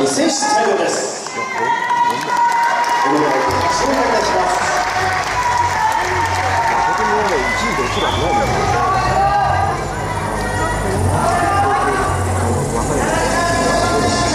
はい選手です。お願いいたします。